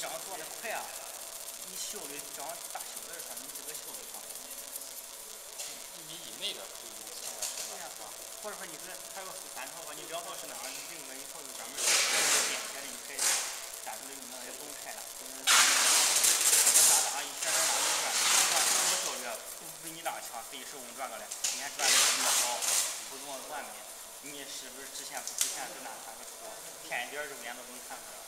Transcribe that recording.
做的快啊，你修的正好大修的上，你这个修的上。一米以内的可以用现在这样是吧？或者说你是还有三套吧，你两套是那样？你另外一套就专门编起来的，你可以单独的用，那个也不用开了。就是打打一旋转打一转，转什么效率不比你大强，可以手工转过来，你看转的比么好，不怎么完美。你是不是直线不直线，就拿三个图，偏一点肉眼都能看出来。